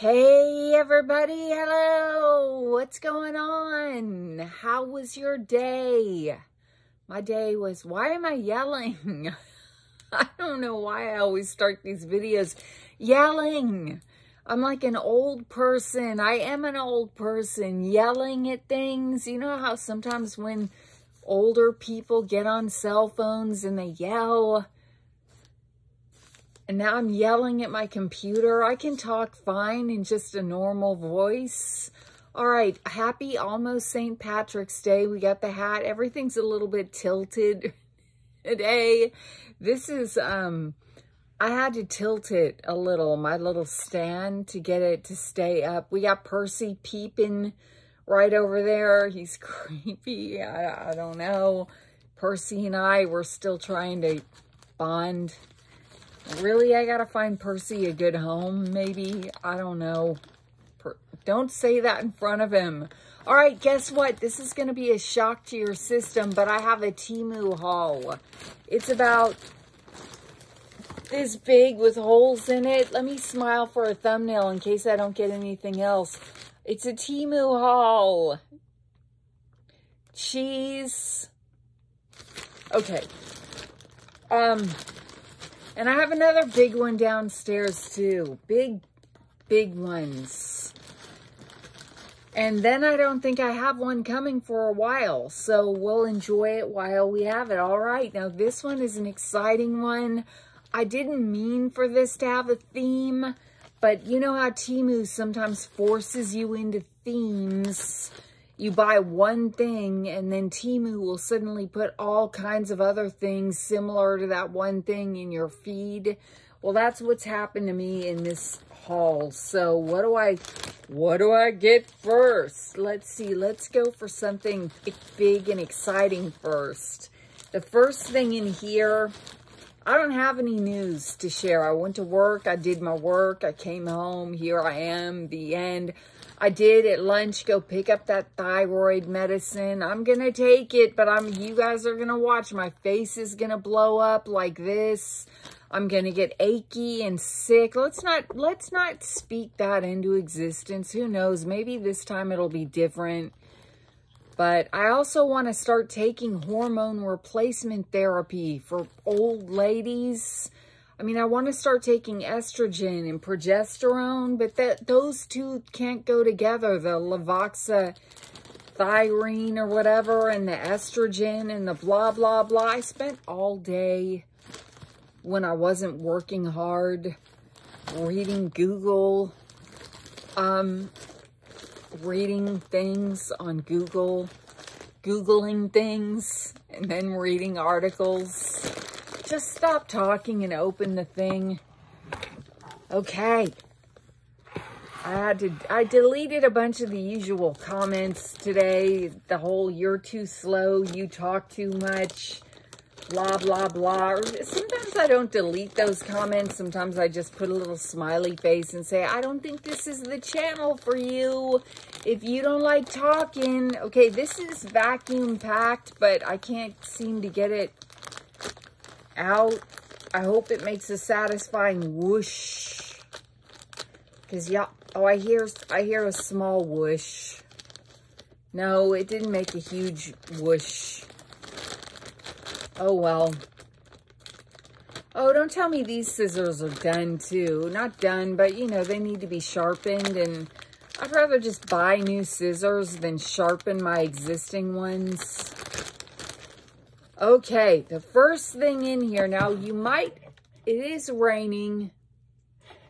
Hey everybody, hello, what's going on? How was your day? My day was, why am I yelling? I don't know why I always start these videos yelling. I'm like an old person. I am an old person yelling at things. You know how sometimes when older people get on cell phones and they yell, and now I'm yelling at my computer. I can talk fine in just a normal voice. All right, happy almost St. Patrick's Day. We got the hat. Everything's a little bit tilted today. This is, um, I had to tilt it a little, my little stand to get it to stay up. We got Percy peeping right over there. He's creepy. I, I don't know. Percy and I, we're still trying to bond Really, I gotta find Percy a good home, maybe? I don't know. Per don't say that in front of him. All right, guess what? This is going to be a shock to your system, but I have a Temu haul. It's about this big with holes in it. Let me smile for a thumbnail in case I don't get anything else. It's a Temu haul. Cheese. Okay. Um, and I have another big one downstairs too. Big, big ones. And then I don't think I have one coming for a while. So we'll enjoy it while we have it. All right. Now this one is an exciting one. I didn't mean for this to have a theme. But you know how Temu sometimes forces you into themes you buy one thing and then Temu will suddenly put all kinds of other things similar to that one thing in your feed. Well, that's what's happened to me in this haul. So what do I, what do I get first? Let's see. Let's go for something big and exciting first. The first thing in here, I don't have any news to share. I went to work. I did my work. I came home. Here I am, the end. I did at lunch go pick up that thyroid medicine. I'm going to take it, but I'm you guys are going to watch. My face is going to blow up like this. I'm going to get achy and sick. Let's not let's not speak that into existence. Who knows? Maybe this time it'll be different. But I also want to start taking hormone replacement therapy for old ladies I mean, I want to start taking estrogen and progesterone, but that those two can't go together. The Levoxa thyrene or whatever and the estrogen and the blah, blah, blah. I spent all day when I wasn't working hard reading Google, um, reading things on Google, Googling things, and then reading articles just stop talking and open the thing. Okay. I had to, I deleted a bunch of the usual comments today. The whole, you're too slow, you talk too much, blah, blah, blah. Sometimes I don't delete those comments. Sometimes I just put a little smiley face and say, I don't think this is the channel for you. If you don't like talking, okay, this is vacuum packed, but I can't seem to get it out. I hope it makes a satisfying whoosh. Because, yeah, oh, I hear, I hear a small whoosh. No, it didn't make a huge whoosh. Oh, well. Oh, don't tell me these scissors are done, too. Not done, but, you know, they need to be sharpened. And I'd rather just buy new scissors than sharpen my existing ones. Okay, the first thing in here, now you might, it is raining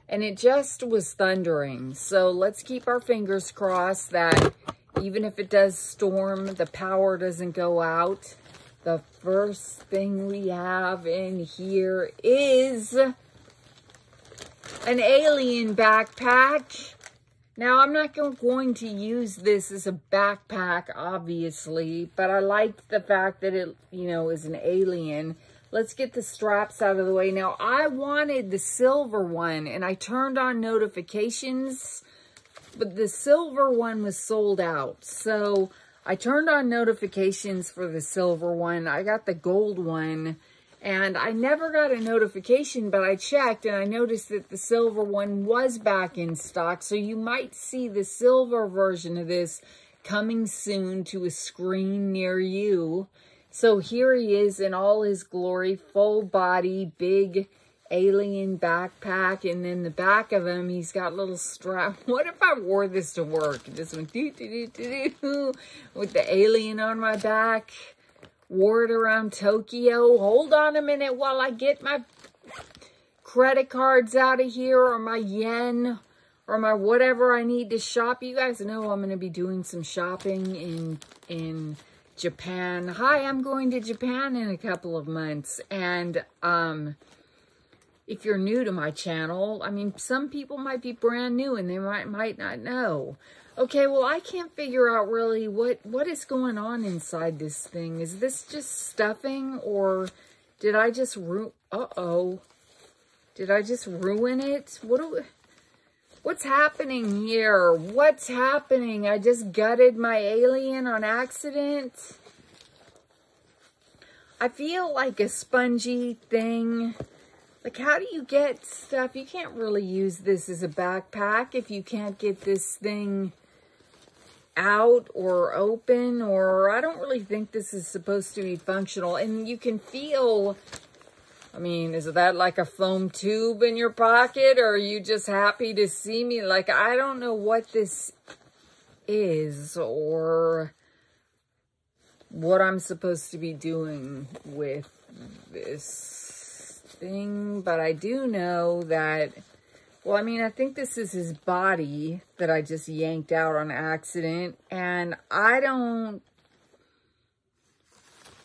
and it just was thundering. So let's keep our fingers crossed that even if it does storm, the power doesn't go out. The first thing we have in here is an alien backpack. Now, I'm not going to use this as a backpack, obviously, but I like the fact that it, you know, is an alien. Let's get the straps out of the way. Now, I wanted the silver one, and I turned on notifications, but the silver one was sold out. So, I turned on notifications for the silver one. I got the gold one, And I never got a notification, but I checked and I noticed that the silver one was back in stock. So you might see the silver version of this coming soon to a screen near you. So here he is in all his glory, full body, big alien backpack. And then the back of him, he's got little strap. What if I wore this to work? Doo, with the alien on my back wore it around Tokyo. Hold on a minute while I get my credit cards out of here or my yen or my whatever I need to shop. You guys know I'm going to be doing some shopping in in Japan. Hi, I'm going to Japan in a couple of months. And um, if you're new to my channel, I mean, some people might be brand new and they might, might not know. Okay, well, I can't figure out really what, what is going on inside this thing. Is this just stuffing or did I just ruin... Uh-oh. Did I just ruin it? What do... What's happening here? What's happening? I just gutted my alien on accident. I feel like a spongy thing. Like, how do you get stuff? You can't really use this as a backpack if you can't get this thing out or open or I don't really think this is supposed to be functional. And you can feel, I mean, is that like a foam tube in your pocket or are you just happy to see me? Like, I don't know what this is or what I'm supposed to be doing with this thing. But I do know that well, I mean, I think this is his body that I just yanked out on accident. And I don't...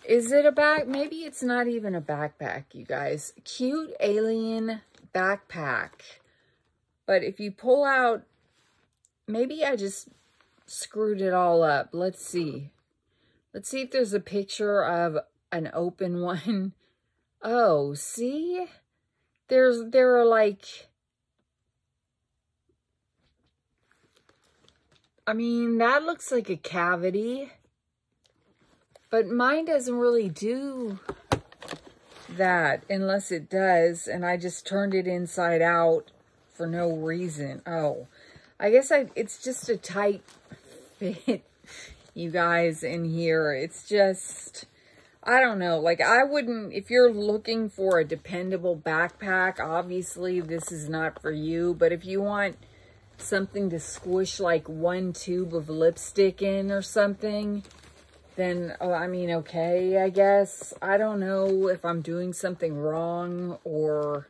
Is it a back? Maybe it's not even a backpack, you guys. Cute alien backpack. But if you pull out... Maybe I just screwed it all up. Let's see. Let's see if there's a picture of an open one. Oh, see? There's, there are like I mean, that looks like a cavity. But mine doesn't really do that unless it does. And I just turned it inside out for no reason. Oh, I guess I it's just a tight fit, you guys, in here. It's just... I don't know, like I wouldn't, if you're looking for a dependable backpack, obviously this is not for you, but if you want something to squish like one tube of lipstick in or something, then, oh, I mean, okay, I guess. I don't know if I'm doing something wrong or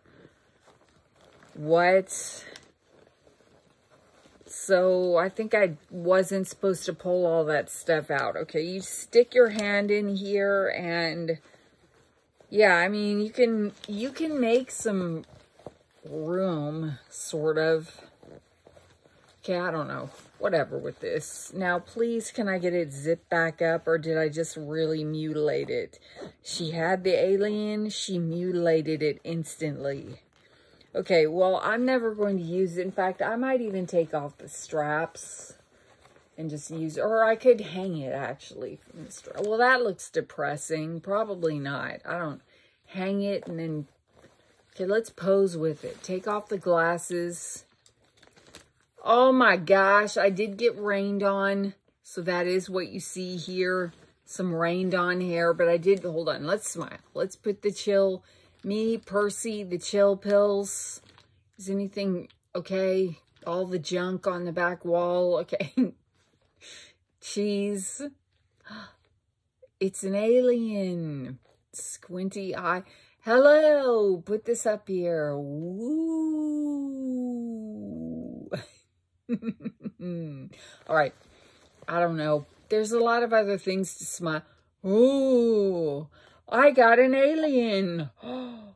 what. So I think I wasn't supposed to pull all that stuff out. Okay, you stick your hand in here and yeah, I mean, you can, you can make some room, sort of. Okay, I don't know. Whatever with this. Now, please, can I get it zipped back up or did I just really mutilate it? She had the alien. She mutilated it instantly. Okay, well, I'm never going to use it. In fact, I might even take off the straps and just use, or I could hang it actually. Well, that looks depressing. Probably not. I don't hang it and then, okay, let's pose with it. Take off the glasses Oh my gosh, I did get rained on. So that is what you see here. Some rained on hair, but I did, hold on, let's smile. Let's put the chill, me, Percy, the chill pills. Is anything okay? All the junk on the back wall, okay. Cheese. It's an alien. Squinty eye. Hello, put this up here. Woo. All right. I don't know. There's a lot of other things to smile. Ooh, I got an alien. All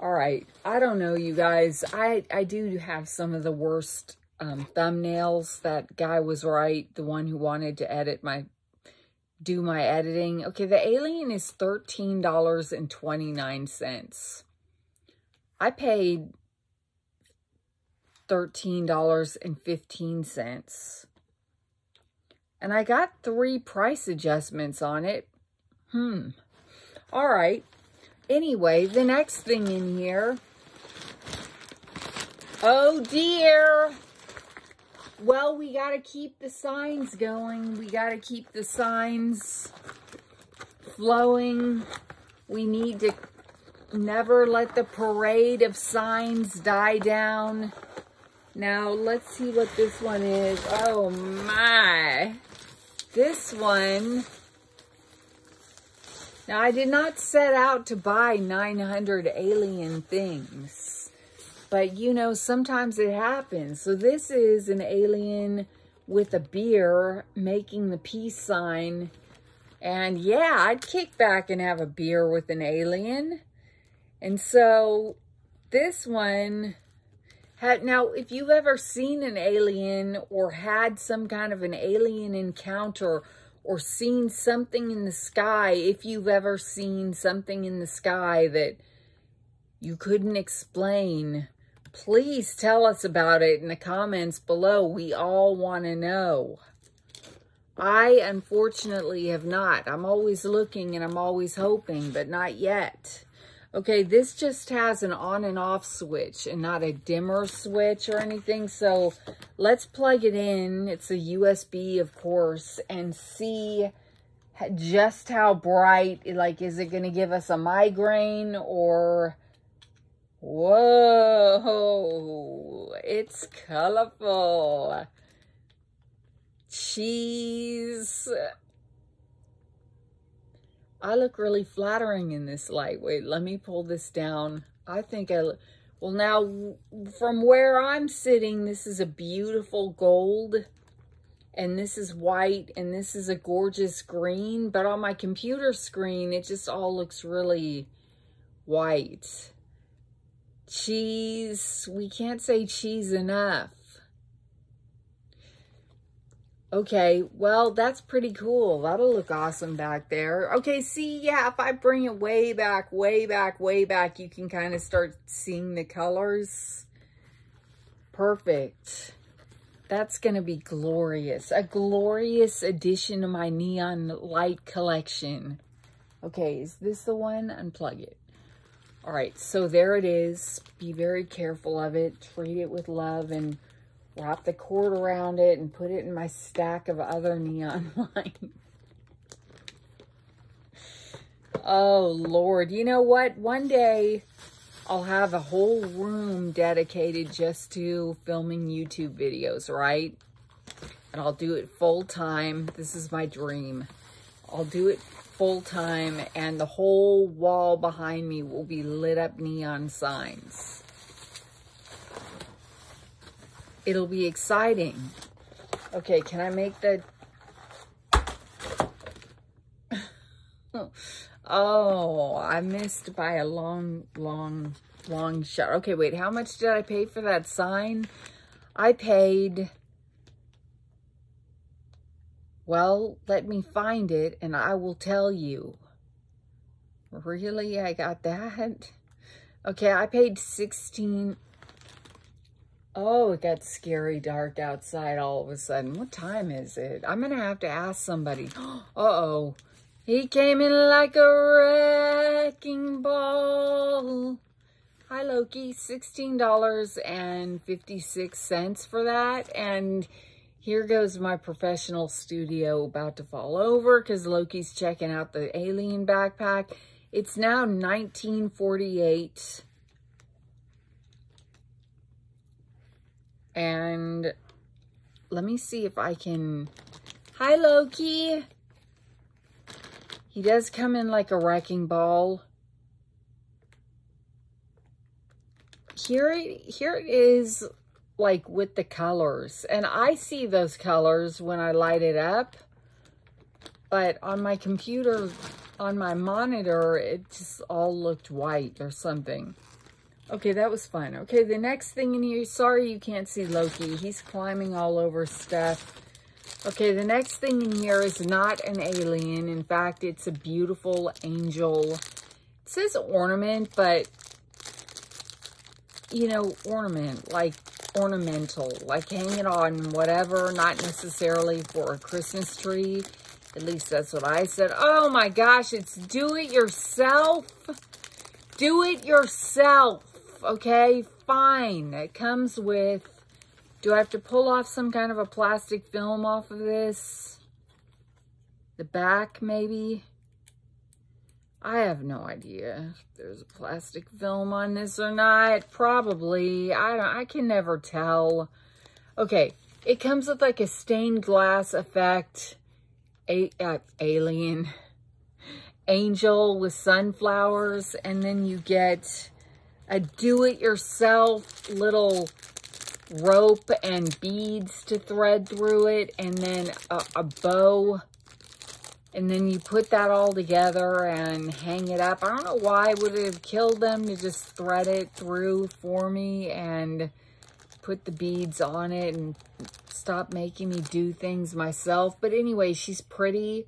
right. I don't know, you guys. I, I do have some of the worst um, thumbnails. That guy was right. The one who wanted to edit my, do my editing. Okay, the alien is $13.29. I paid $13.15. And I got three price adjustments on it. Hmm. All right. Anyway, the next thing in here. Oh dear. Well, we got to keep the signs going. We got to keep the signs flowing. We need to never let the parade of signs die down. Now, let's see what this one is. Oh, my. This one... Now, I did not set out to buy 900 alien things. But, you know, sometimes it happens. So, this is an alien with a beer making the peace sign. And, yeah, I'd kick back and have a beer with an alien. And so, this one now, if you've ever seen an alien or had some kind of an alien encounter or seen something in the sky, if you've ever seen something in the sky that you couldn't explain, please tell us about it in the comments below. We all want to know. I, unfortunately, have not. I'm always looking and I'm always hoping, but not yet. Okay, this just has an on and off switch and not a dimmer switch or anything. So let's plug it in. It's a USB, of course, and see just how bright, like, is it going to give us a migraine or... Whoa, it's colorful. Cheese. I look really flattering in this light. Wait, let me pull this down. I think I look, well now from where I'm sitting, this is a beautiful gold and this is white and this is a gorgeous green. But on my computer screen, it just all looks really white. Cheese, we can't say cheese enough. Okay, well, that's pretty cool. That'll look awesome back there. Okay, see, yeah, if I bring it way back, way back, way back, you can kind of start seeing the colors. Perfect. That's going to be glorious. A glorious addition to my neon light collection. Okay, is this the one? Unplug it. All right, so there it is. Be very careful of it. Treat it with love and wrap the cord around it and put it in my stack of other neon lights. oh, Lord. You know what? One day I'll have a whole room dedicated just to filming YouTube videos, right? And I'll do it full time. This is my dream. I'll do it full time and the whole wall behind me will be lit up neon signs. It'll be exciting. Okay, can I make the... oh, I missed by a long, long, long shot. Okay, wait, how much did I pay for that sign? I paid... Well, let me find it and I will tell you. Really? I got that? Okay, I paid 16 Oh, it got scary dark outside all of a sudden. What time is it? I'm going to have to ask somebody. Uh-oh. He came in like a wrecking ball. Hi, Loki. $16.56 for that. And here goes my professional studio about to fall over because Loki's checking out the alien backpack. It's now 1948 And let me see if I can... Hi, Loki. He does come in like a wrecking ball. Here, here it is like with the colors. And I see those colors when I light it up. But on my computer, on my monitor, it just all looked white or something. Okay, that was fun. Okay, the next thing in here, sorry you can't see Loki. He's climbing all over stuff. Okay, the next thing in here is not an alien. In fact, it's a beautiful angel. It says ornament, but, you know, ornament, like ornamental, like hang it on whatever, not necessarily for a Christmas tree. At least that's what I said. Oh my gosh, it's do it yourself. Do it yourself, okay? Fine. It comes with, do I have to pull off some kind of a plastic film off of this? The back, maybe? I have no idea if there's a plastic film on this or not. Probably. I don't, I can never tell. Okay, it comes with like a stained glass effect. A, uh, alien. Angel with sunflowers. And then you get a do-it-yourself little rope and beads to thread through it. And then a, a bow and then you put that all together and hang it up. I don't know why would it have killed them to just thread it through for me and put the beads on it and stop making me do things myself. But anyway, she's pretty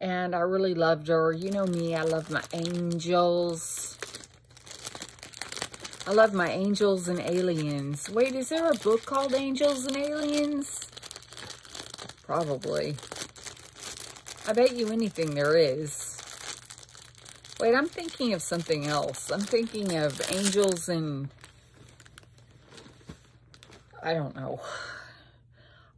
and I really loved her. You know me, I love my angels. I love my angels and aliens. Wait, is there a book called Angels and Aliens? Probably. I bet you anything there is. Wait, I'm thinking of something else. I'm thinking of angels and... I don't know.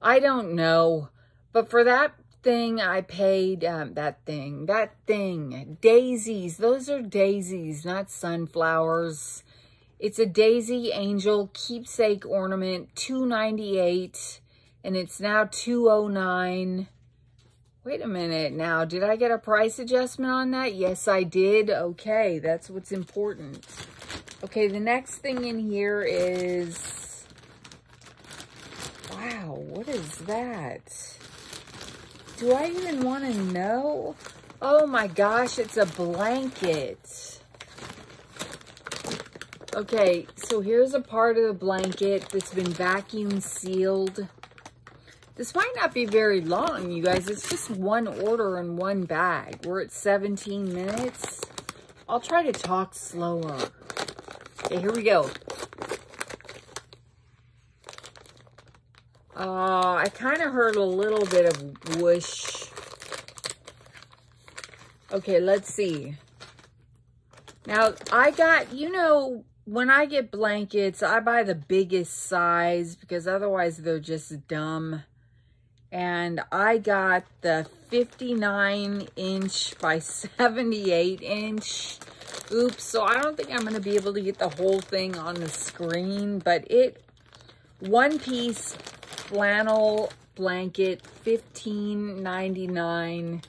I don't know. But for that thing, I paid... Um, that thing. That thing. Daisies. Those are daisies, not sunflowers. It's a daisy angel keepsake ornament, 298 and it's now 209 Wait a minute now. Did I get a price adjustment on that? Yes, I did. Okay, that's what's important. Okay, the next thing in here is... Wow, what is that? Do I even want to know? Oh my gosh, it's a blanket. Okay, so here's a part of the blanket that's been vacuum sealed. This might not be very long, you guys. It's just one order in one bag. We're at 17 minutes. I'll try to talk slower. Okay, here we go. Uh, I kind of heard a little bit of whoosh. Okay, let's see. Now, I got, you know, when I get blankets, I buy the biggest size because otherwise they're just dumb and I got the 59 inch by 78 inch. Oops, so I don't think I'm going to be able to get the whole thing on the screen, but it, one piece flannel blanket, 15.99.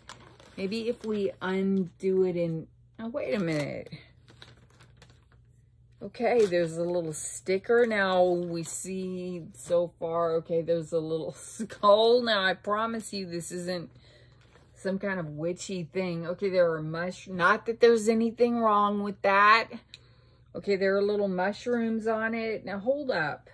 Maybe if we undo it in, oh, wait a minute. Okay, there's a little sticker. Now we see so far, okay, there's a little skull. Now I promise you this isn't some kind of witchy thing. Okay, there are mush, not that there's anything wrong with that. Okay, there are little mushrooms on it. Now hold up.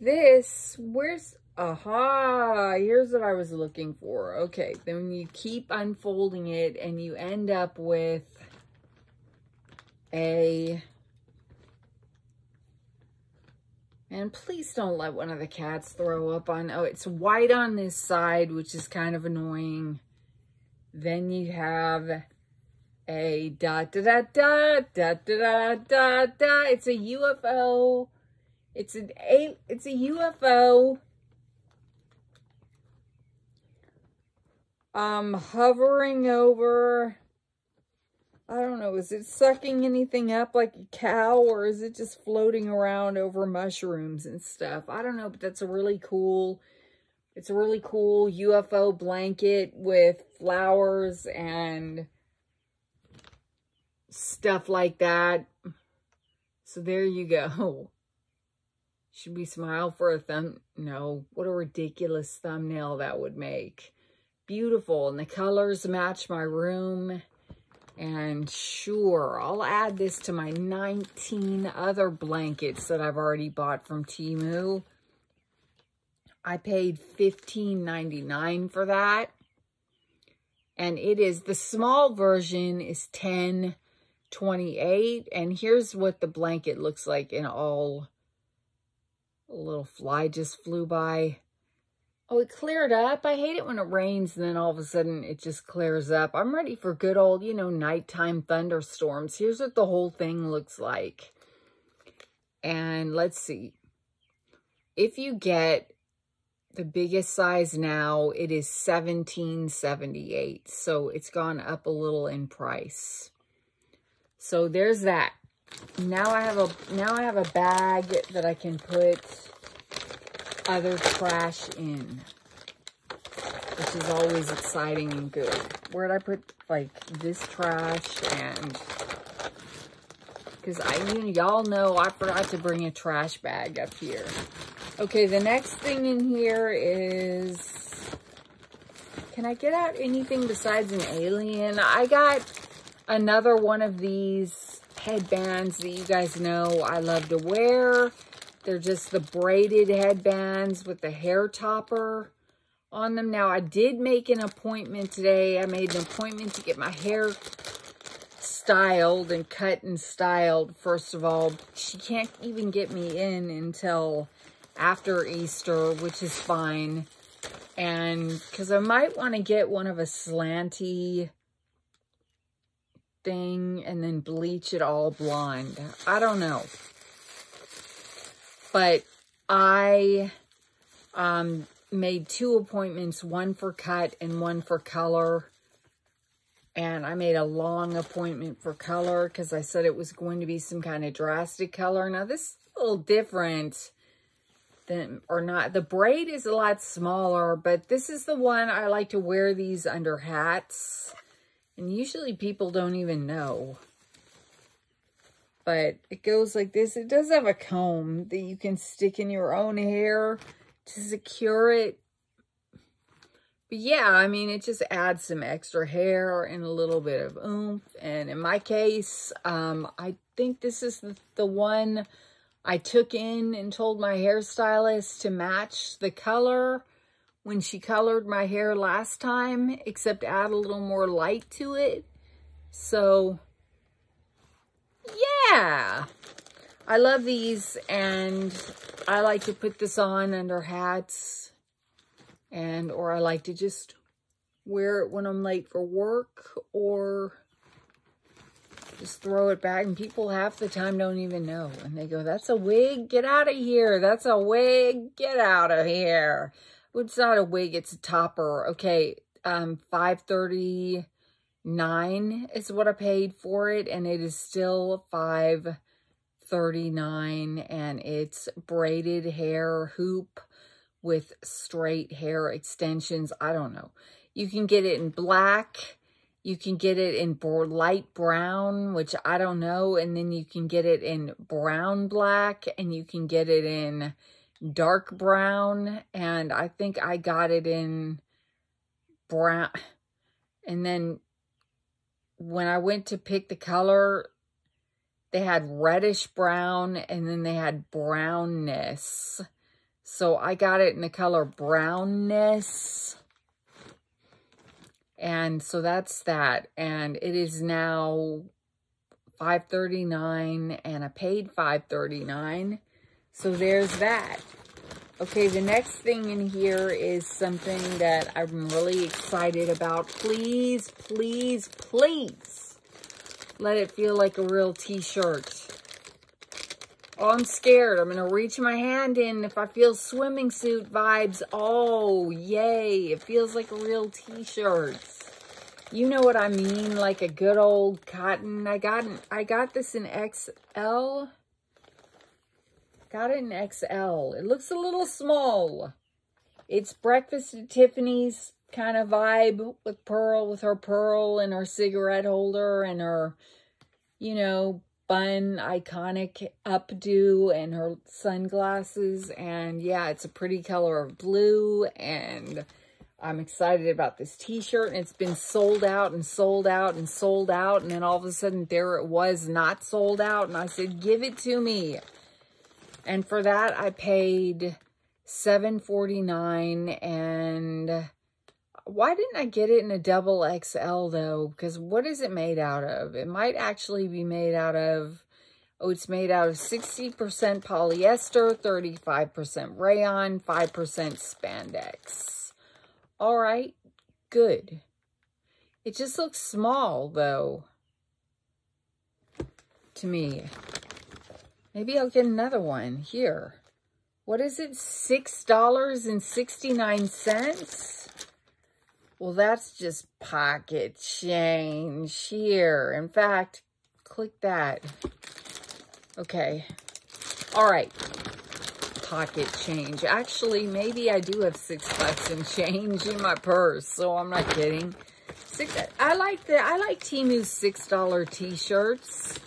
This, where's, aha, here's what I was looking for. Okay, then you keep unfolding it and you end up with a... And please don't let one of the cats throw up on... Oh, it's white on this side, which is kind of annoying. Then you have a da da da da da da da da da. It's a UFO. It's an a it's a UFO. Um hovering over I don't know, is it sucking anything up like a cow or is it just floating around over mushrooms and stuff? I don't know, but that's a really cool, it's a really cool UFO blanket with flowers and stuff like that. So there you go. Should we smile for a thumb? No, what a ridiculous thumbnail that would make. Beautiful, and the colors match my room. And sure, I'll add this to my 19 other blankets that I've already bought from Temu. I paid $15.99 for that. And it is, the small version is 10.28. And here's what the blanket looks like in all, a little fly just flew by. Oh, it cleared up. I hate it when it rains and then all of a sudden it just clears up. I'm ready for good old, you know, nighttime thunderstorms. Here's what the whole thing looks like. And let's see. If you get the biggest size now, it is 1778. So it's gone up a little in price. So there's that. Now I have a now I have a bag that I can put other trash in, which is always exciting and good. Where'd I put, like, this trash and... Because I, y'all know I forgot to bring a trash bag up here. Okay, the next thing in here is... Can I get out anything besides an alien? I got another one of these headbands that you guys know I love to wear. They're just the braided headbands with the hair topper on them. Now, I did make an appointment today. I made an appointment to get my hair styled and cut and styled. First of all, she can't even get me in until after Easter, which is fine. And because I might want to get one of a slanty thing and then bleach it all blonde. I don't know. But I um, made two appointments, one for cut and one for color. And I made a long appointment for color because I said it was going to be some kind of drastic color. Now, this is a little different than, or not. The braid is a lot smaller, but this is the one I like to wear these under hats. And usually people don't even know but it goes like this. It does have a comb that you can stick in your own hair to secure it. But yeah, I mean, it just adds some extra hair and a little bit of oomph. And in my case, um, I think this is the, the one I took in and told my hairstylist to match the color when she colored my hair last time, except add a little more light to it. So yeah, I love these and I like to put this on under hats and or I like to just wear it when I'm late for work or just throw it back. And people half the time don't even know and they go that's a wig. Get out of here. That's a wig. Get out of here. It's not a wig. It's a topper. Okay. Um 530 nine is what I paid for it, and it is still five thirty nine, and it's braided hair hoop with straight hair extensions. I don't know. You can get it in black. You can get it in light brown, which I don't know. And then you can get it in brown black and you can get it in dark brown. And I think I got it in brown. And then when I went to pick the color, they had reddish brown and then they had brownness. So I got it in the color brownness. And so that's that. And it is now 5.39 and I paid 5.39. So there's that. Okay, the next thing in here is something that I'm really excited about. Please, please, please let it feel like a real t-shirt. Oh, I'm scared. I'm going to reach my hand in. If I feel swimming suit vibes, oh, yay. It feels like a real t-shirt. You know what I mean, like a good old cotton. I got, I got this in XL. Got it in XL. It looks a little small. It's breakfast at Tiffany's kind of vibe with Pearl, with her Pearl and her cigarette holder and her, you know, bun iconic updo and her sunglasses. And yeah, it's a pretty color of blue and I'm excited about this t-shirt and it's been sold out and sold out and sold out. And then all of a sudden there it was not sold out. And I said, give it to me. And for that, I paid $7.49 and why didn't I get it in a double XL though? Because what is it made out of? It might actually be made out of Oh, it's made out of 60% polyester, 35% rayon, 5% spandex. All right, good. It just looks small, though, to me. Maybe I'll get another one here. What is it? $6.69? Well, that's just pocket change here. In fact, click that. Okay. All right. Pocket change. Actually, maybe I do have six bucks in change in my purse, so I'm not kidding. Six, I like the I like Temu's six dollar t-shirts.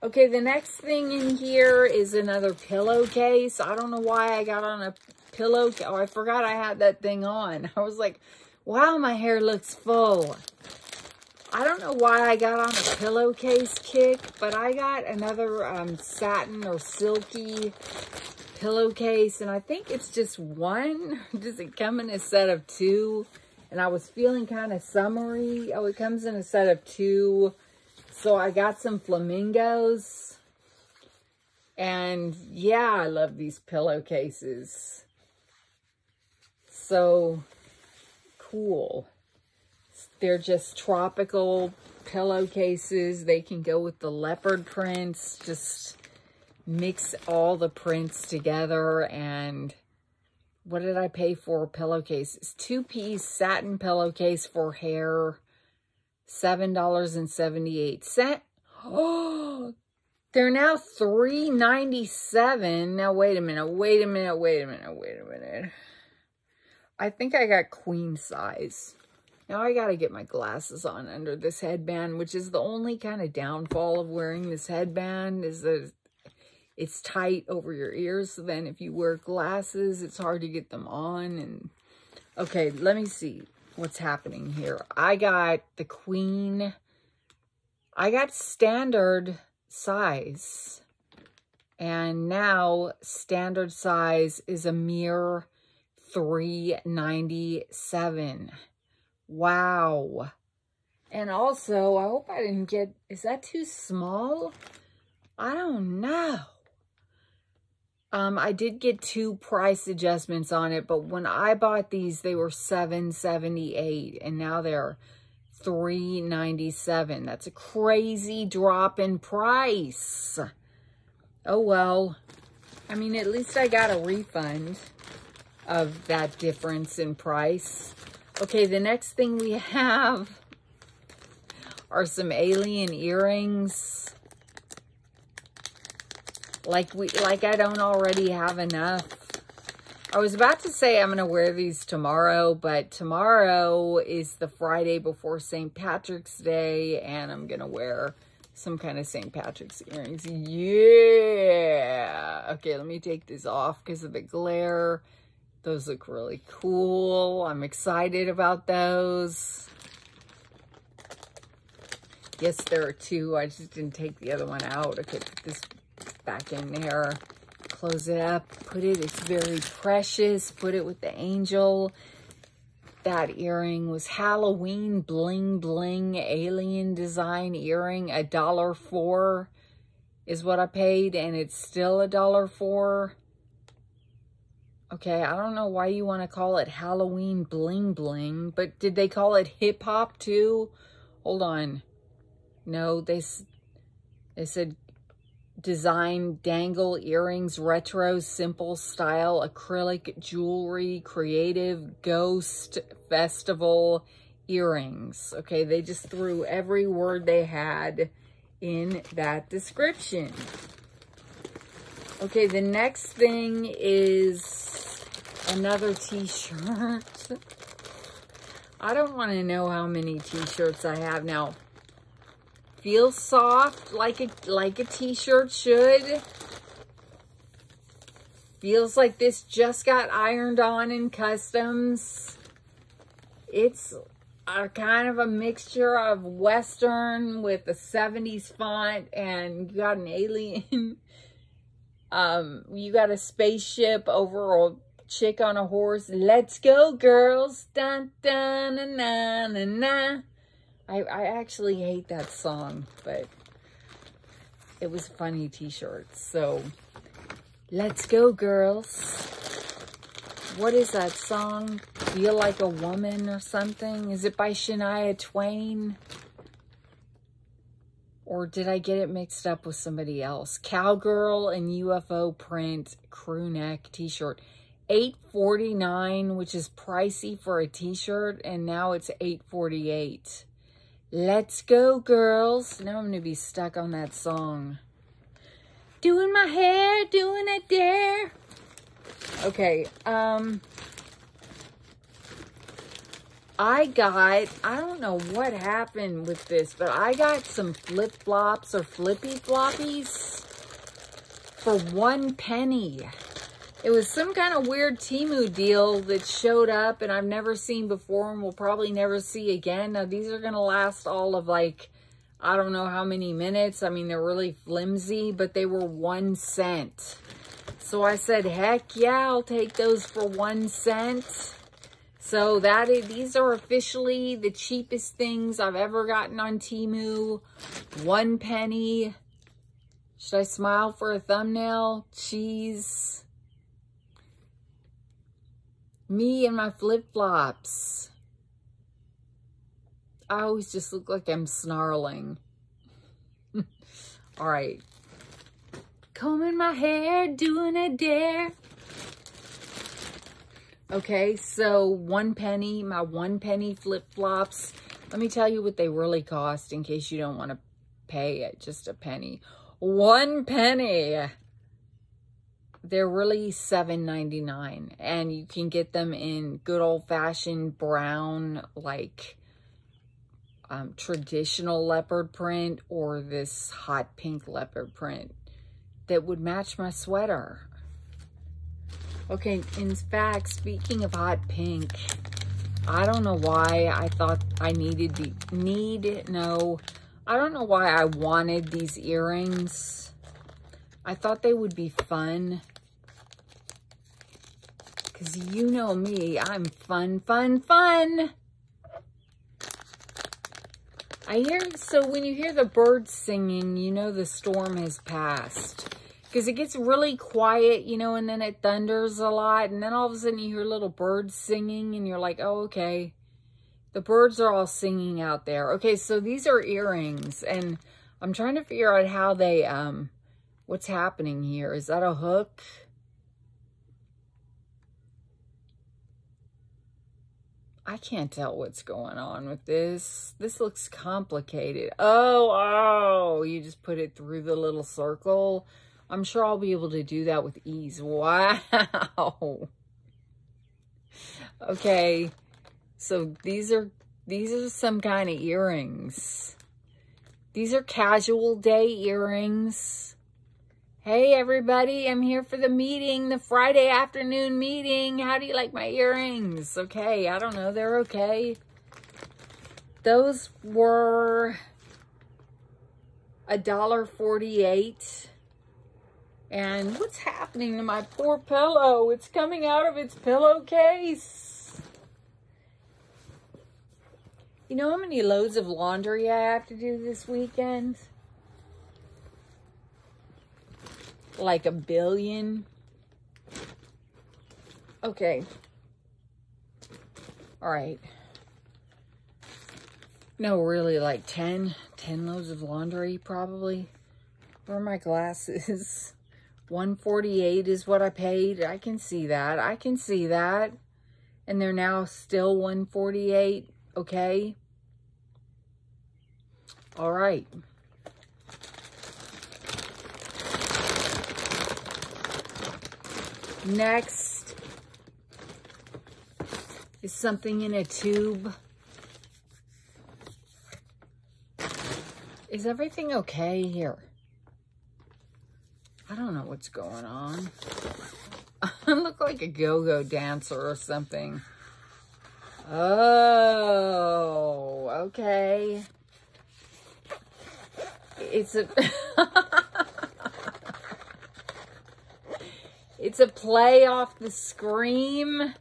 Okay, the next thing in here is another pillowcase. I don't know why I got on a pillow. Oh, I forgot I had that thing on. I was like, wow, my hair looks full. I don't know why I got on a pillowcase kick, but I got another um, satin or silky pillowcase, and I think it's just one. Does it come in a set of two? And I was feeling kind of summery. Oh, it comes in a set of two. So I got some flamingos. And yeah, I love these pillowcases. So cool. They're just tropical pillowcases. They can go with the leopard prints. Just mix all the prints together. And what did I pay for pillowcases? Two-piece satin pillowcase for hair. $7.78. Oh, they're now $3.97. Now, wait a minute. Wait a minute. Wait a minute. Wait a minute. I think I got queen size. Now I got to get my glasses on under this headband, which is the only kind of downfall of wearing this headband is that it's tight over your ears. So then if you wear glasses, it's hard to get them on. And okay, let me see what's happening here. I got the queen. I got standard size. And now standard size is a mere 397 Wow. And also, I hope I didn't get, is that too small? I don't know. Um, I did get two price adjustments on it, but when I bought these, they were seven seventy eight, and now they're three ninety seven. That's a crazy drop in price. Oh, well. I mean, at least I got a refund of that difference in price. Okay, the next thing we have are some alien earrings. Like we like I don't already have enough. I was about to say I'm going to wear these tomorrow, but tomorrow is the Friday before St. Patrick's Day, and I'm going to wear some kind of St. Patrick's earrings. Yeah! Okay, let me take these off because of the glare. Those look really cool. I'm excited about those. Yes, there are two. I just didn't take the other one out. Okay, put this back in there. Close it up. Put it. It's very precious. Put it with the angel. That earring was Halloween bling bling alien design earring. A dollar four is what I paid, and it's still a dollar four. Okay, I don't know why you want to call it Halloween bling bling, but did they call it hip hop too? Hold on. No, they, they said design dangle earrings, retro, simple style, acrylic jewelry, creative, ghost, festival earrings. Okay, they just threw every word they had in that description. Okay, the next thing is another t-shirt. I don't want to know how many t-shirts I have now. Feels soft like a like a t-shirt should. Feels like this just got ironed on in customs. It's a kind of a mixture of Western with a 70s font and you got an alien um, you got a spaceship over a chick on a horse. Let's go, girls. Dun, dun, na, na, na. I, I actually hate that song, but it was funny t-shirt. So let's go, girls. What is that song? Feel Like a Woman or something? Is it by Shania Twain? Or did I get it mixed up with somebody else? Cowgirl and UFO print crew neck t-shirt. 8.49, which is pricey for a t-shirt, and now it's 8.48. Let's go, girls. Now I'm going to be stuck on that song. Doing my hair, doing it there. Okay, um, I got, I don't know what happened with this, but I got some flip-flops or flippy floppies for one penny. It was some kind of weird Temu deal that showed up and I've never seen before and will probably never see again. Now, these are going to last all of like, I don't know how many minutes. I mean, they're really flimsy, but they were one cent. So I said, heck yeah, I'll take those for one cent. So that is, these are officially the cheapest things I've ever gotten on Temu. One penny. Should I smile for a thumbnail? Cheese. Me and my flip-flops. I always just look like I'm snarling. All right. Combing my hair, doing a dare. Okay, so one penny, my one penny flip-flops. Let me tell you what they really cost in case you don't want to pay it, just a penny. One penny they're really $7.99 and you can get them in good old-fashioned brown like um, traditional leopard print or this hot pink leopard print that would match my sweater okay in fact speaking of hot pink I don't know why I thought I needed the need no I don't know why I wanted these earrings I thought they would be fun. Because you know me, I'm fun, fun, fun. I hear, so when you hear the birds singing, you know the storm has passed. Because it gets really quiet, you know, and then it thunders a lot. And then all of a sudden you hear little birds singing and you're like, oh, okay. The birds are all singing out there. Okay, so these are earrings. And I'm trying to figure out how they, um, What's happening here? Is that a hook? I can't tell what's going on with this. This looks complicated. Oh, oh, you just put it through the little circle. I'm sure I'll be able to do that with ease. Wow. Okay. So these are, these are some kind of earrings. These are casual day earrings. Hey everybody, I'm here for the meeting, the Friday afternoon meeting. How do you like my earrings? Okay, I don't know, they're okay. Those were a dollar forty-eight. And what's happening to my poor pillow? It's coming out of its pillowcase. You know how many loads of laundry I have to do this weekend? Like a billion. Okay. All right. No, really like 10, 10 loads of laundry probably. Where are my glasses? 148 is what I paid. I can see that. I can see that. And they're now still 148. Okay. All right. Next is something in a tube. Is everything okay here? I don't know what's going on. I look like a go-go dancer or something. Oh, okay. It's a... It's a play off the Scream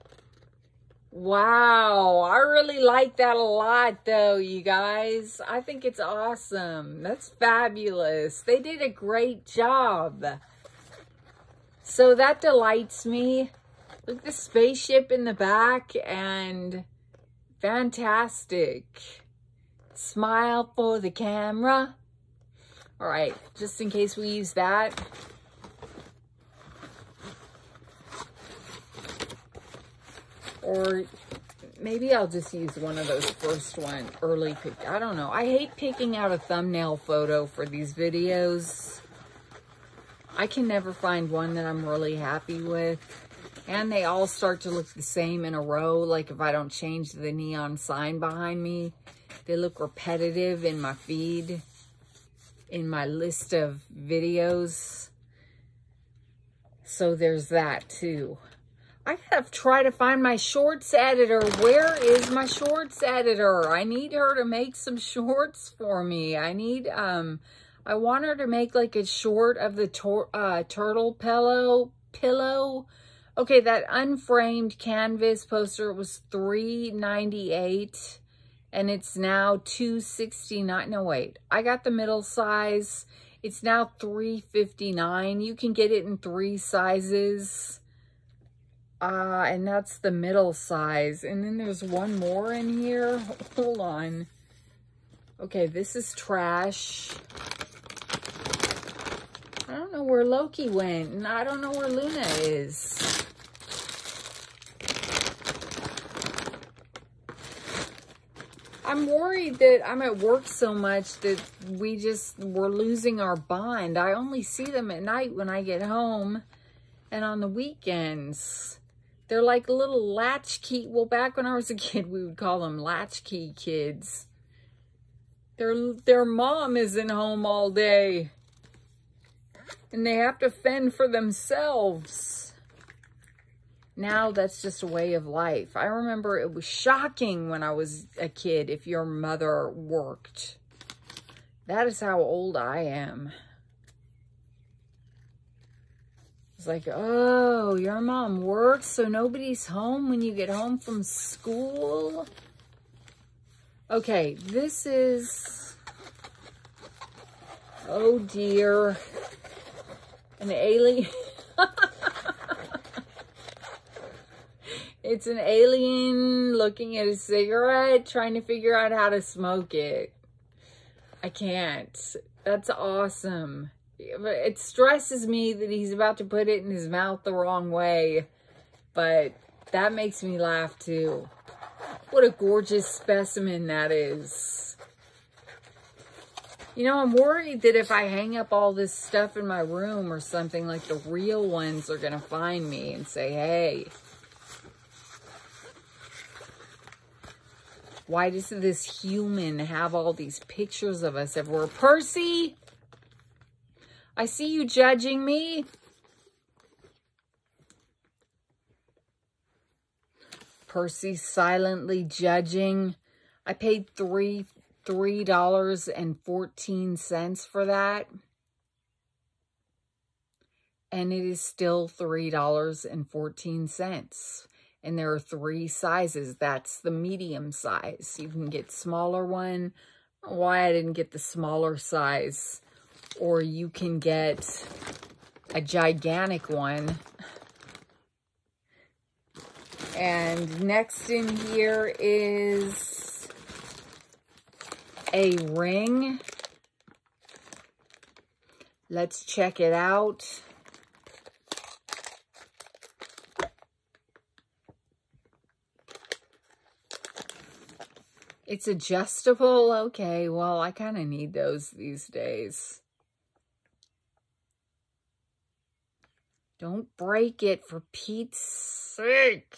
Wow, I really like that a lot though, you guys. I think it's awesome. That's fabulous. They did a great job. So that delights me. Look the spaceship in the back and fantastic. Smile for the camera. All right, just in case we use that. Or maybe I'll just use one of those first one, early pick. I don't know. I hate picking out a thumbnail photo for these videos. I can never find one that I'm really happy with. And they all start to look the same in a row. Like if I don't change the neon sign behind me, they look repetitive in my feed, in my list of videos. So there's that too. I gotta try to find my shorts editor. Where is my shorts editor? I need her to make some shorts for me. I need, um, I want her to make like a short of the uh, turtle pillow, pillow. Okay, that unframed canvas poster was three ninety eight, and it's now 269 No, wait, I got the middle size. It's now 359 You can get it in three sizes. Uh, and that's the middle size. And then there's one more in here. Hold on. Okay, this is trash. I don't know where Loki went, and I don't know where Luna is. I'm worried that I'm at work so much that we just, we're losing our bond. I only see them at night when I get home and on the weekends. They're like little latchkey. Well, back when I was a kid, we would call them latchkey kids. Their, their mom isn't home all day. And they have to fend for themselves. Now that's just a way of life. I remember it was shocking when I was a kid if your mother worked. That is how old I am. It's like, oh, your mom works, so nobody's home when you get home from school? Okay, this is, oh dear, an alien. it's an alien looking at a cigarette, trying to figure out how to smoke it. I can't. That's awesome it stresses me that he's about to put it in his mouth the wrong way. But that makes me laugh too. What a gorgeous specimen that is. You know, I'm worried that if I hang up all this stuff in my room or something, like the real ones are going to find me and say, hey, why does this human have all these pictures of us everywhere? Percy, I see you judging me. Percy silently judging. I paid three three dollars and fourteen cents for that. And it is still three dollars and fourteen cents. And there are three sizes. That's the medium size. You can get smaller one. Why I didn't get the smaller size or you can get a gigantic one. And next in here is a ring. Let's check it out. It's adjustable. Okay, well, I kind of need those these days. Don't break it for Pete's sake.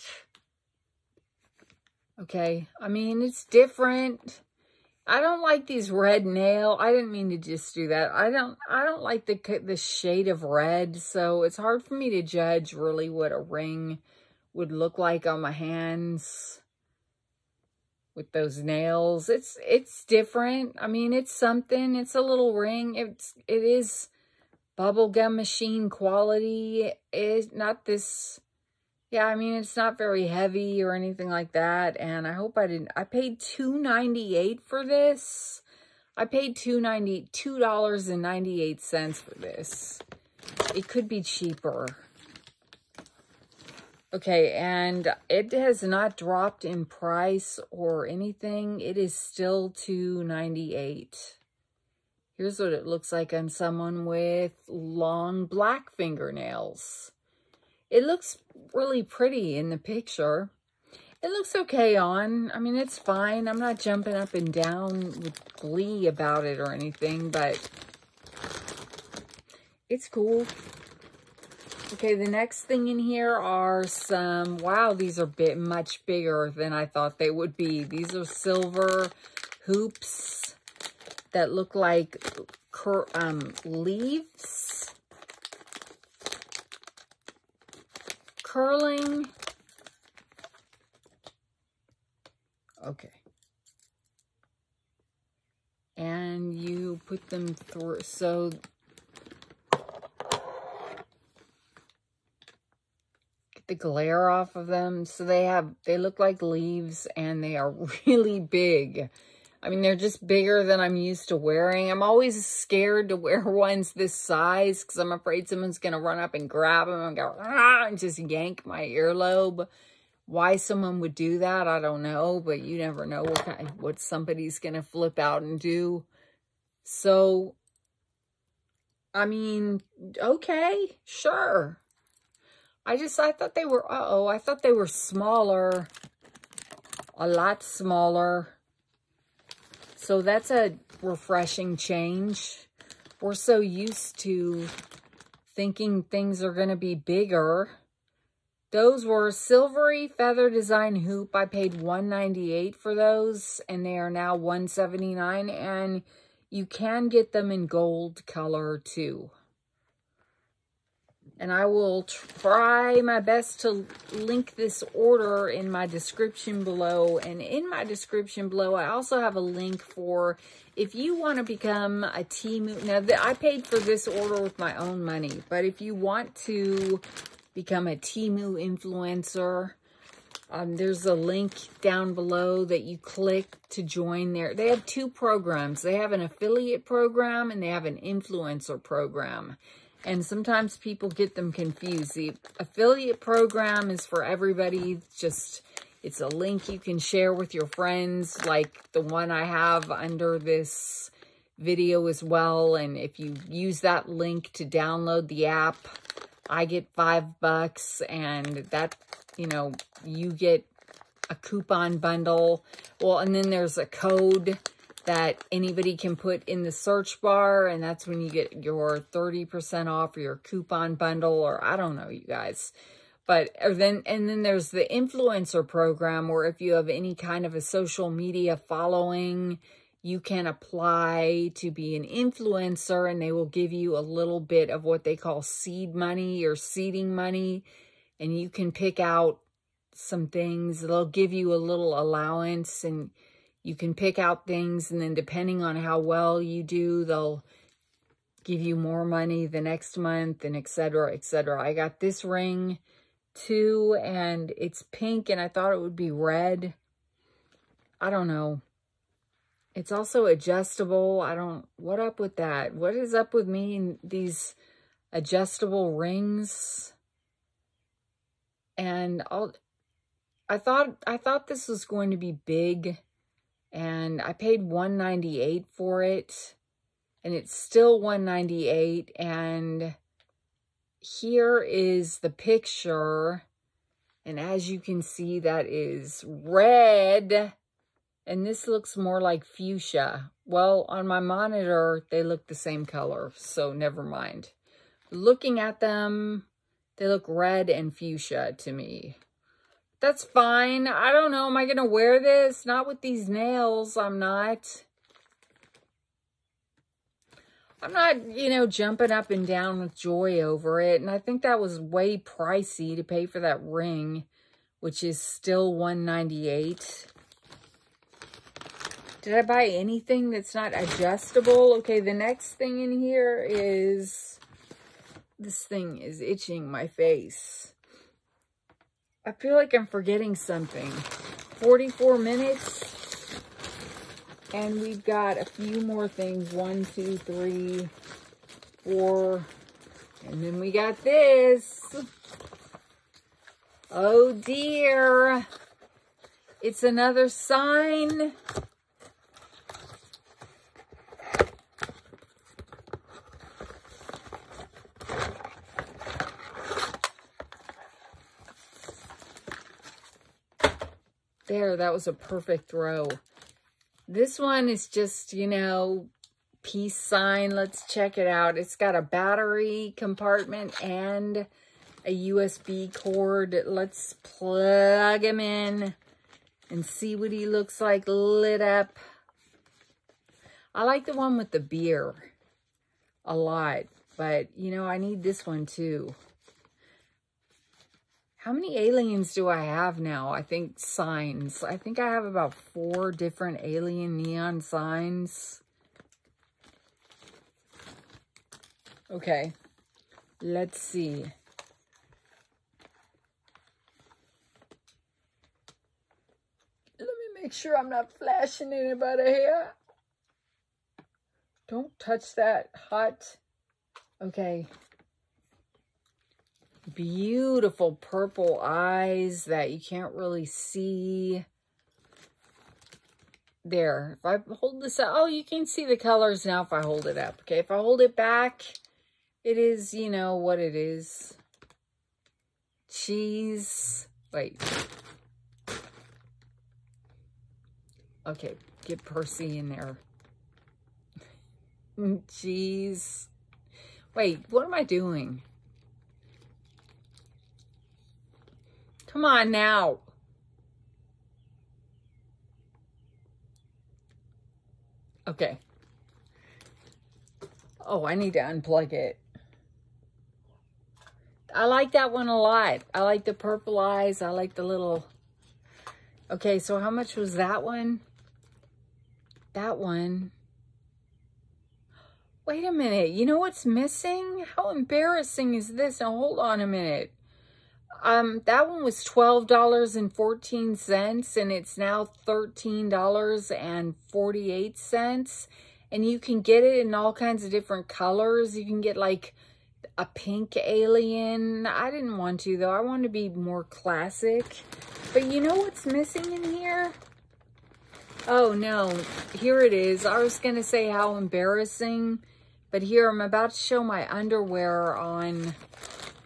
Okay, I mean, it's different. I don't like these red nail. I didn't mean to just do that. I don't I don't like the the shade of red, so it's hard for me to judge really what a ring would look like on my hands with those nails. It's it's different. I mean, it's something. It's a little ring. It's it is bubblegum machine quality is not this Yeah, I mean, it's not very heavy or anything like that. And I hope I didn't, I paid $2.98 for this. I paid $2.98 $2.98 for this. It could be cheaper. Okay, and it has not dropped in price or anything. It is still $2.98. Here's what it looks like on someone with long black fingernails. It looks really pretty in the picture. It looks okay on. I mean, it's fine. I'm not jumping up and down with glee about it or anything, but it's cool. Okay, the next thing in here are some, wow, these are bit much bigger than I thought they would be. These are silver hoops that look like um, leaves. Curling. Okay. And you put them through, so get the glare off of them. So they have, they look like leaves and they are really big. I mean, they're just bigger than I'm used to wearing. I'm always scared to wear ones this size because I'm afraid someone's going to run up and grab them and go, ah, and just yank my earlobe. Why someone would do that, I don't know, but you never know what, kind, what somebody's going to flip out and do. So, I mean, okay, sure. I just, I thought they were, uh-oh, I thought they were smaller, a lot smaller. So that's a refreshing change. We're so used to thinking things are going to be bigger. Those were silvery feather design hoop. I paid 198 for those, and they are now 179, and you can get them in gold color too and I will try my best to link this order in my description below. And in my description below, I also have a link for if you want to become a Temu. Now, I paid for this order with my own money, but if you want to become a Temu influencer, um, there's a link down below that you click to join there. They have two programs. They have an affiliate program and they have an influencer program. And sometimes people get them confused. The affiliate program is for everybody. It's just, it's a link you can share with your friends, like the one I have under this video as well. And if you use that link to download the app, I get five bucks and that, you know, you get a coupon bundle. Well, and then there's a code that anybody can put in the search bar and that's when you get your 30% off or your coupon bundle or I don't know you guys. But then and then there's the influencer program where if you have any kind of a social media following, you can apply to be an influencer and they will give you a little bit of what they call seed money or seeding money and you can pick out some things. They'll give you a little allowance and you can pick out things and then depending on how well you do, they'll give you more money the next month and etc. etc. I got this ring too and it's pink and I thought it would be red. I don't know. It's also adjustable. I don't, what up with that? What is up with me and these adjustable rings? And I'll, I thought, I thought this was going to be big and I paid 198 for it and it's still 198 and here is the picture and as you can see that is red and this looks more like fuchsia. Well on my monitor they look the same color so never mind. Looking at them they look red and fuchsia to me that's fine. I don't know. Am I going to wear this? Not with these nails. I'm not. I'm not, you know, jumping up and down with joy over it. And I think that was way pricey to pay for that ring, which is still 198 Did I buy anything that's not adjustable? Okay, the next thing in here is... This thing is itching my face. I feel like I'm forgetting something. 44 minutes. And we've got a few more things. One, two, three, four. And then we got this. Oh dear. It's another sign. There, that was a perfect row. This one is just, you know, peace sign. Let's check it out. It's got a battery compartment and a USB cord. Let's plug him in and see what he looks like lit up. I like the one with the beer a lot, but, you know, I need this one too. How many aliens do I have now? I think signs. I think I have about four different alien neon signs. Okay, let's see. Let me make sure I'm not flashing anybody here. Don't touch that hot. Okay beautiful purple eyes that you can't really see. There, if I hold this up, oh, you can see the colors now if I hold it up. Okay, if I hold it back, it is, you know, what it is. Cheese. Wait. Okay, get Percy in there. Cheese. Wait, what am I doing? Come on now. Okay. Oh, I need to unplug it. I like that one a lot. I like the purple eyes. I like the little... Okay, so how much was that one? That one. Wait a minute. You know what's missing? How embarrassing is this? Now, hold on a minute. Um, that one was $12.14 and it's now $13.48. And you can get it in all kinds of different colors. You can get like a pink alien. I didn't want to though. I want to be more classic. But you know what's missing in here? Oh no, here it is. I was going to say how embarrassing. But here I'm about to show my underwear on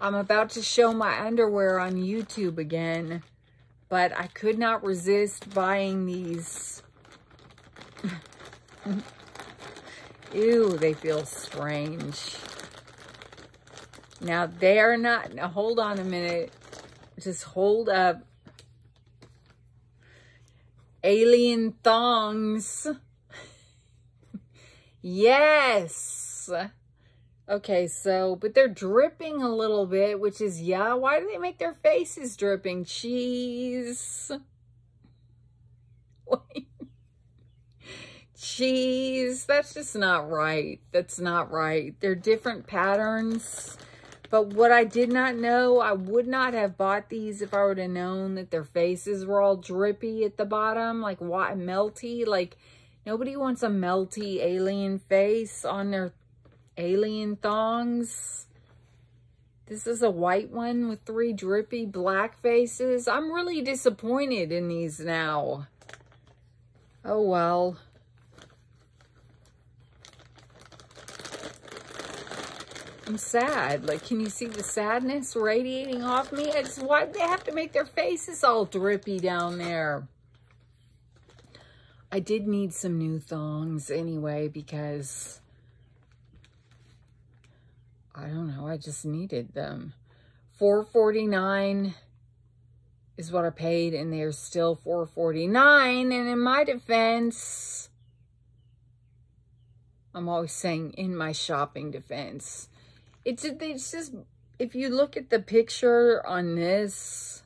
I'm about to show my underwear on YouTube again, but I could not resist buying these. Ew, they feel strange. Now, they are not, now hold on a minute. Just hold up. Alien thongs. yes. Okay, so, but they're dripping a little bit, which is, yeah, why do they make their faces dripping? Cheese. Cheese. That's just not right. That's not right. They're different patterns. But what I did not know, I would not have bought these if I would have known that their faces were all drippy at the bottom, like what melty. Like, nobody wants a melty alien face on their alien thongs. This is a white one with three drippy black faces. I'm really disappointed in these now. Oh, well. I'm sad. Like, can you see the sadness radiating off me? It's why they have to make their faces all drippy down there. I did need some new thongs anyway because I don't know. I just needed them. 449 is what I paid, and they're still 449 And in my defense, I'm always saying in my shopping defense, it's, it's just, if you look at the picture on this,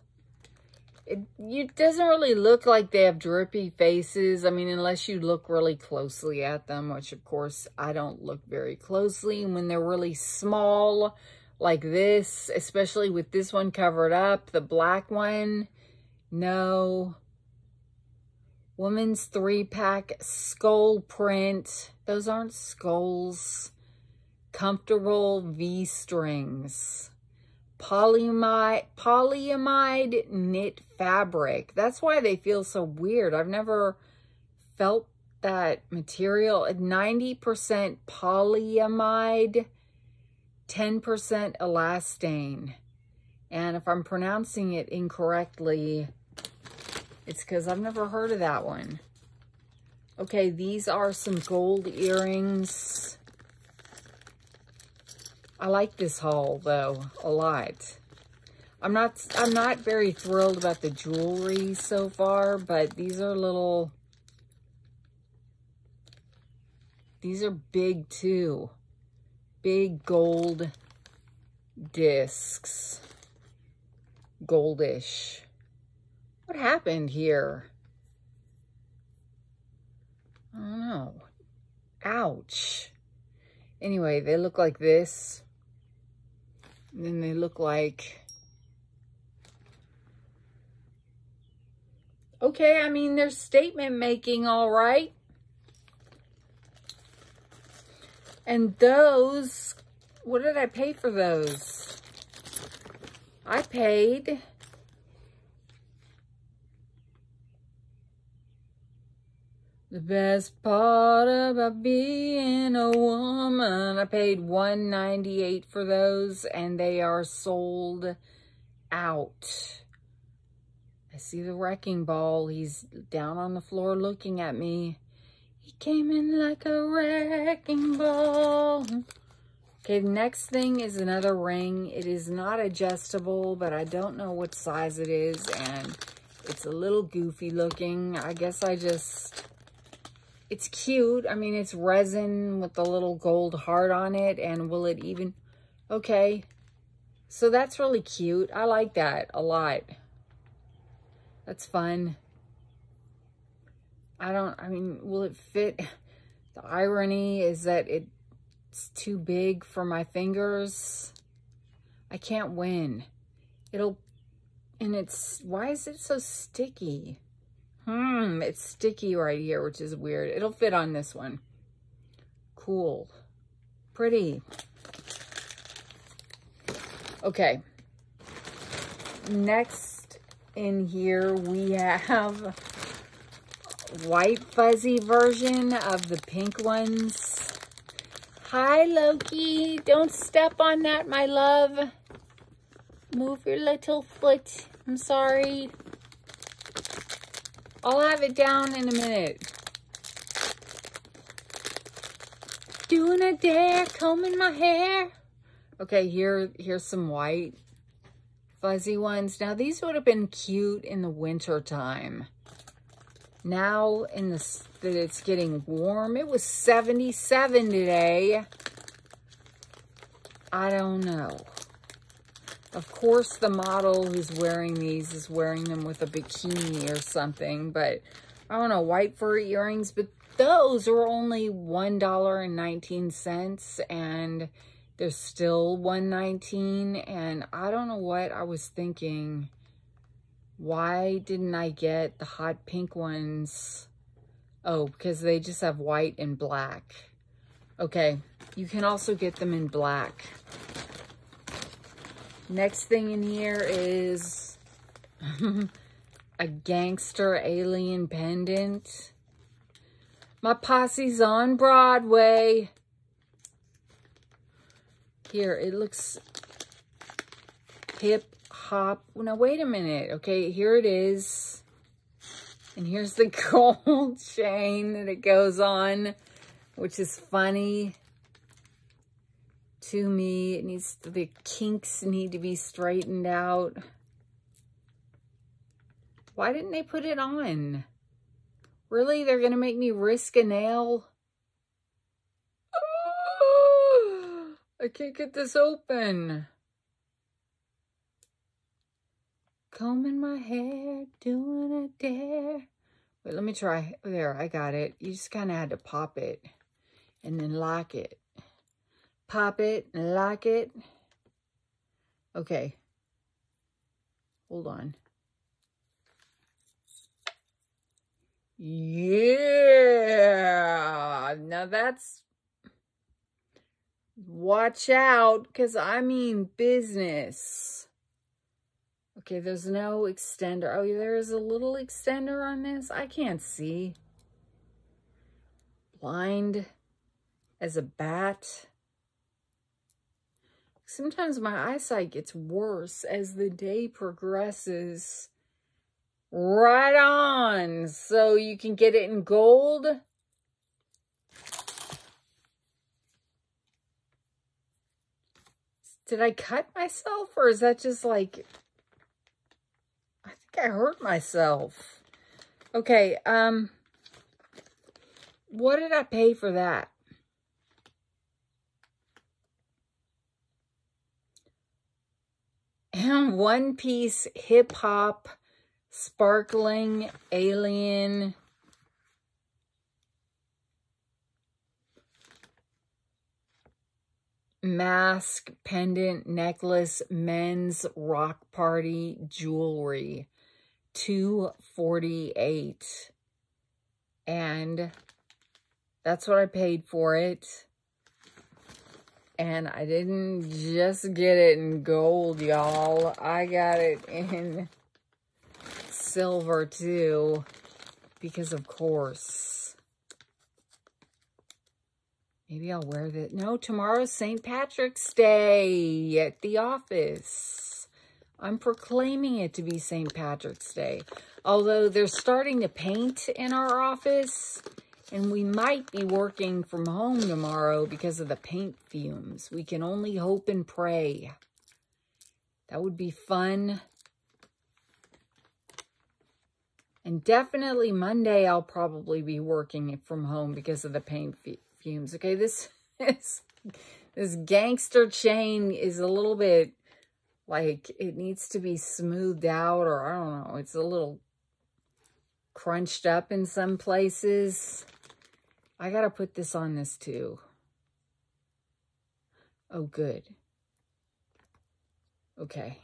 it, it doesn't really look like they have drippy faces. I mean, unless you look really closely at them, which of course I don't look very closely when they're really small like this, especially with this one covered up. The black one, no. Woman's three pack skull print. Those aren't skulls. Comfortable V strings. Polyamide, polyamide knit fabric. That's why they feel so weird. I've never felt that material. 90% polyamide, 10% elastane. And if I'm pronouncing it incorrectly, it's because I've never heard of that one. Okay, these are some gold earrings. I like this haul though a lot. I'm not I'm not very thrilled about the jewelry so far, but these are little these are big too. Big gold discs. Goldish. What happened here? I don't know. Ouch. Anyway, they look like this. And then they look like... Okay, I mean, they're statement making all right. And those, what did I pay for those? I paid The best part about being a woman. I paid 198 for those and they are sold out. I see the wrecking ball. He's down on the floor looking at me. He came in like a wrecking ball. Okay, the next thing is another ring. It is not adjustable, but I don't know what size it is, and it's a little goofy looking. I guess I just it's cute. I mean, it's resin with the little gold heart on it. And will it even... Okay. So that's really cute. I like that a lot. That's fun. I don't... I mean, will it fit? The irony is that it's too big for my fingers. I can't win. It'll... And it's... Why is it so sticky? Hmm, it's sticky right here, which is weird. It'll fit on this one. Cool. Pretty. Okay. Next in here, we have white fuzzy version of the pink ones. Hi, Loki. Don't step on that, my love. Move your little foot. I'm sorry. I'll have it down in a minute. Doing a dare, combing my hair. Okay, here, here's some white fuzzy ones. Now, these would have been cute in the winter time. Now, in the that it's getting warm, it was 77 today. I don't know. Of course, the model who's wearing these is wearing them with a bikini or something, but I don't know, white fur earrings, but those are only $1.19 and they're still $1.19 and I don't know what I was thinking. Why didn't I get the hot pink ones? Oh, because they just have white and black. Okay, you can also get them in black. Next thing in here is a gangster alien pendant. My posse's on Broadway. Here, it looks hip hop. Now, wait a minute. Okay, here it is. And here's the gold chain that it goes on, which is funny to me. It needs to, the kinks need to be straightened out. Why didn't they put it on? Really? They're going to make me risk a nail? Oh, I can't get this open. Combing my hair, doing a dare. Wait, let me try. There, I got it. You just kind of had to pop it and then lock it pop it, lock it. Okay. Hold on. Yeah. Now that's... Watch out, because I mean business. Okay, there's no extender. Oh, there is a little extender on this. I can't see. Blind as a bat. Sometimes my eyesight gets worse as the day progresses. Right on. So you can get it in gold. Did I cut myself or is that just like... I think I hurt myself. Okay, um... What did I pay for that? One Piece Hip Hop Sparkling Alien Mask, Pendant, Necklace, Men's Rock Party Jewelry. 248 and that's what I paid for it. And I didn't just get it in gold, y'all. I got it in silver, too. Because, of course. Maybe I'll wear that. No, tomorrow's St. Patrick's Day at the office. I'm proclaiming it to be St. Patrick's Day. Although they're starting to paint in our office and we might be working from home tomorrow because of the paint fumes. We can only hope and pray. That would be fun. And definitely Monday, I'll probably be working from home because of the paint fumes. Okay, this, this, this gangster chain is a little bit like it needs to be smoothed out or I don't know. It's a little crunched up in some places. I got to put this on this too. Oh, good. Okay.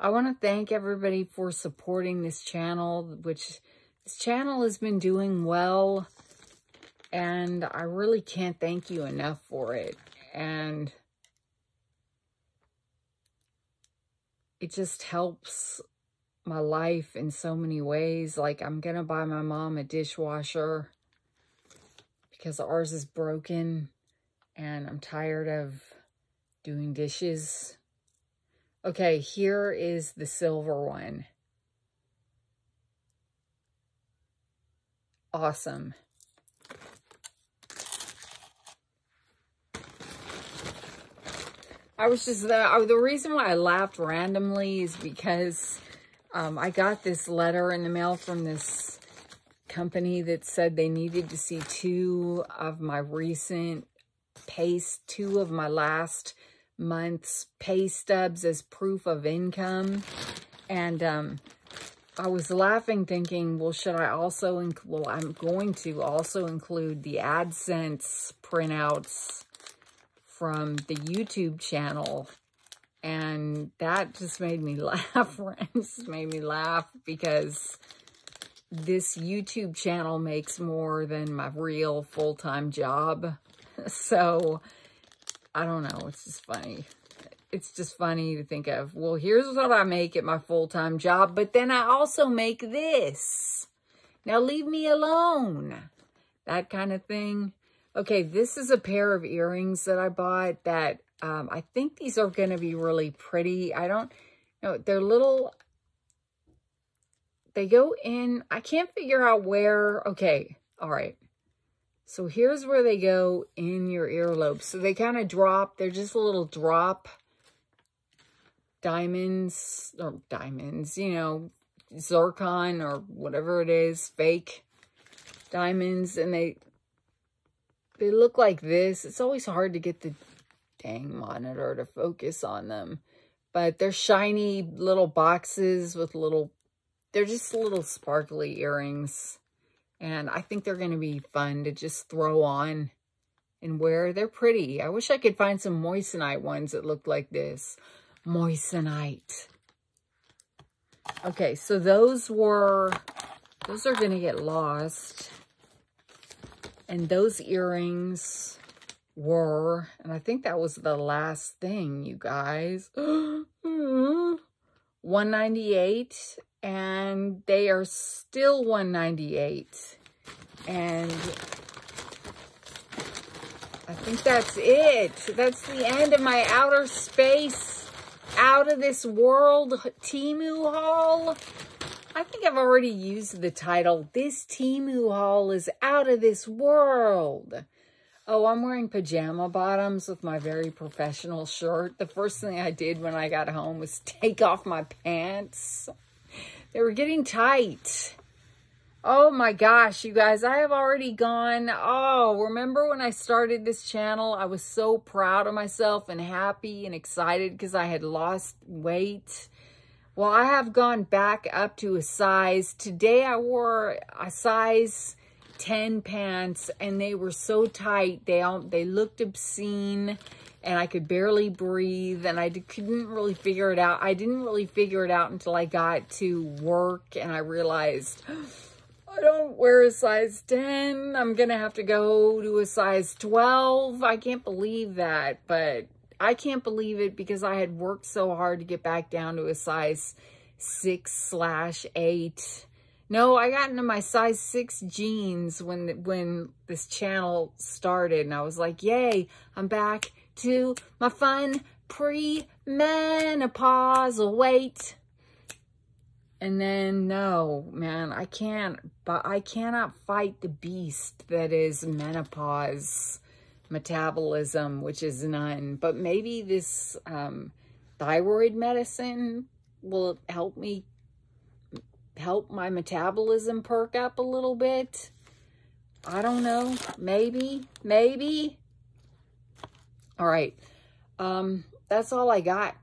I want to thank everybody for supporting this channel, which this channel has been doing well, and I really can't thank you enough for it and it just helps my life in so many ways. Like I'm going to buy my mom a dishwasher because ours is broken and I'm tired of doing dishes. Okay, here is the silver one. Awesome. I was just, the, the reason why I laughed randomly is because um, I got this letter in the mail from this company that said they needed to see two of my recent pay, two of my last month's pay stubs as proof of income. And um, I was laughing thinking, well, should I also, well, I'm going to also include the AdSense printouts from the YouTube channel. And that just made me laugh. just made me laugh because this YouTube channel makes more than my real full-time job. So, I don't know. It's just funny. It's just funny to think of, well, here's what I make at my full-time job, but then I also make this. Now leave me alone. That kind of thing. Okay, this is a pair of earrings that I bought that um, I think these are going to be really pretty. I don't know. They're little, they go in, I can't figure out where. Okay, all right. So here's where they go in your earlobe. So they kind of drop. They're just a little drop diamonds, or diamonds, you know, zircon or whatever it is, fake diamonds. And they, they look like this. It's always hard to get the dang monitor to focus on them. But they're shiny little boxes with little they're just little sparkly earrings. And I think they're going to be fun to just throw on and wear. They're pretty. I wish I could find some moissanite ones that look like this. Moissanite. Okay, so those were, those are going to get lost. And those earrings were, and I think that was the last thing, you guys. 198 and they are still 198 and I think that's it. That's the end of my outer space, out of this world Temu haul. I think I've already used the title, This Temu haul is out of this world. Oh, I'm wearing pajama bottoms with my very professional shirt. The first thing I did when I got home was take off my pants. They were getting tight. Oh my gosh, you guys, I have already gone. Oh, remember when I started this channel? I was so proud of myself and happy and excited because I had lost weight. Well, I have gone back up to a size. Today I wore a size 10 pants and they were so tight. They, all, they looked obscene and I could barely breathe and I couldn't really figure it out. I didn't really figure it out until I got to work and I realized I don't wear a size 10. I'm going to have to go to a size 12. I can't believe that, but I can't believe it because I had worked so hard to get back down to a size 6 slash 8. No, I got into my size 6 jeans when when this channel started and I was like, yay, I'm back to my fun pre-menopausal weight. And then, no, man, I can't, but I cannot fight the beast that is menopause metabolism, which is none. But maybe this um, thyroid medicine will help me, help my metabolism perk up a little bit. I don't know. Maybe, maybe. All right. Um, that's all I got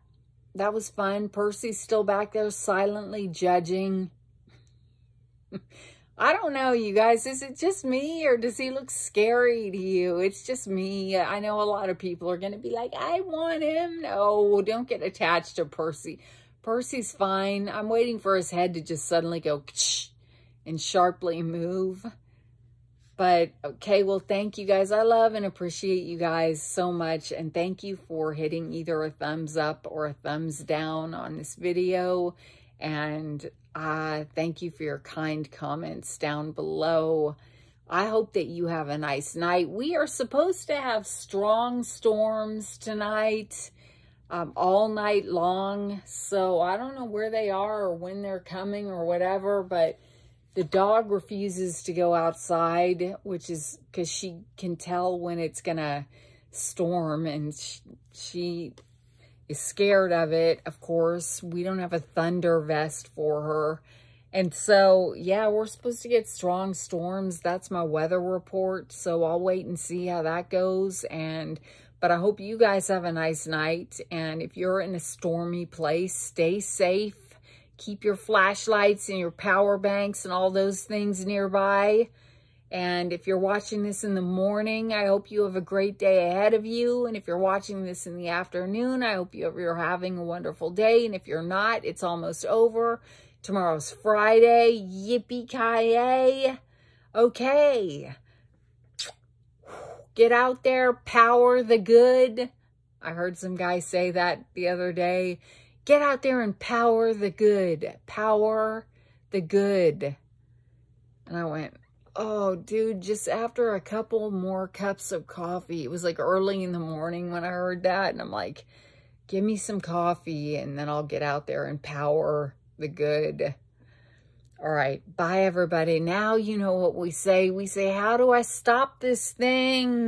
that was fun. Percy's still back there silently judging. I don't know, you guys. Is it just me or does he look scary to you? It's just me. I know a lot of people are going to be like, I want him. No, don't get attached to Percy. Percy's fine. I'm waiting for his head to just suddenly go and sharply move. But okay, well, thank you guys. I love and appreciate you guys so much. And thank you for hitting either a thumbs up or a thumbs down on this video. And uh, thank you for your kind comments down below. I hope that you have a nice night. We are supposed to have strong storms tonight, um, all night long. So I don't know where they are or when they're coming or whatever, but the dog refuses to go outside, which is because she can tell when it's going to storm and she, she is scared of it. Of course, we don't have a thunder vest for her. And so, yeah, we're supposed to get strong storms. That's my weather report. So I'll wait and see how that goes. And, but I hope you guys have a nice night. And if you're in a stormy place, stay safe Keep your flashlights and your power banks and all those things nearby. And if you're watching this in the morning, I hope you have a great day ahead of you. And if you're watching this in the afternoon, I hope you're having a wonderful day. And if you're not, it's almost over. Tomorrow's Friday. Yippee-ki-yay. Okay. Get out there. Power the good. I heard some guy say that the other day. Get out there and power the good. Power the good. And I went, oh, dude, just after a couple more cups of coffee, it was like early in the morning when I heard that. And I'm like, give me some coffee and then I'll get out there and power the good. All right. Bye, everybody. Now you know what we say. We say, how do I stop this thing?